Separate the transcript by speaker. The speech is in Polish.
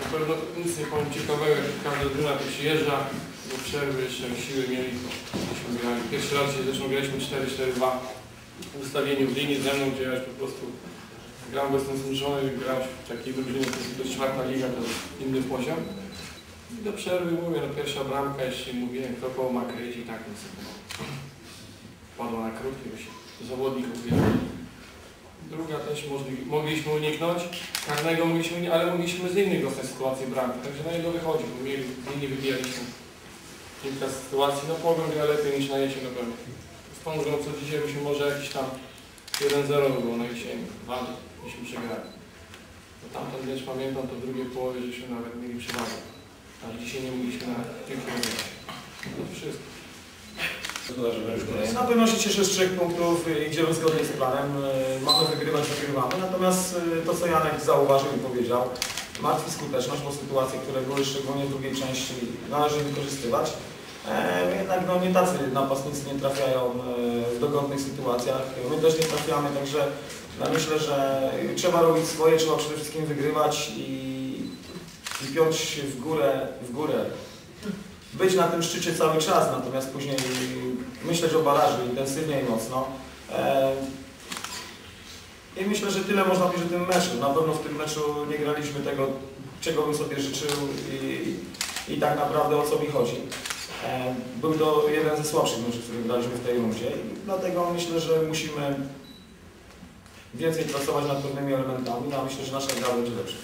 Speaker 1: Na pewno nic nie powiem ciekawego, jak każda drużyna tu przyjeżdża, do przerwy jeszcze siły mieli, to myśmy grali. Pierwszy raz się zresztą graliśmy 4-4-2 w ustawieniu w linii ze mną, gdzie ja już po prostu gram, bo jestem zmuszony grać w takiej drużynie, to jest czwarta liga, to jest inny poziom. I do przerwy mówię, no pierwsza bramka, jeszcze mówiłem, kto koło ma kryć i tak nic Padła na krótki, zawodników wyjechali. Druga też mogliśmy uniknąć, karnego mogliśmy, ale mogliśmy z innych dostać sytuacji bramki, także na niego wychodzi, bo mieli, nie wybijaliśmy kilka sytuacji, no Pogoń gra lepiej niż na jesień na pewno. Z tą co dzisiaj byśmy może jakiś tam 1-0 było na jesieni, dwa byśmy przegrali. Bo tamten mecz pamiętam, to w drugiej połowie żeśmy nawet mieli przewagę. A dzisiaj nie mogliśmy na grać. To wszystko.
Speaker 2: Na pewno się cieszę z trzech punktów, idziemy zgodnie z planem, y, mamy wygrywać, wygrywamy, natomiast y, to co Janek zauważył i powiedział, martwi skuteczność, bo sytuacje, które były szczególnie w drugiej części należy wykorzystywać. E, Jednak no, nie tacy napastnicy nie trafiają e, w dogodnych sytuacjach, my też nie trafiamy, także ja myślę, że trzeba robić swoje, trzeba przede wszystkim wygrywać i, i piąć się w górę, w górę być na tym szczycie cały czas, natomiast później myśleć o barażu intensywnie i mocno. E, I myślę, że tyle można powiedzieć o tym meczu. Na pewno w tym meczu nie graliśmy tego, czego bym sobie życzył i, i tak naprawdę o co mi chodzi. E, Był to jeden ze słabszych meczów, który graliśmy w tej rundzie i dlatego myślę, że musimy więcej pracować nad pewnymi elementami, a myślę, że nasza gra będzie lepsza.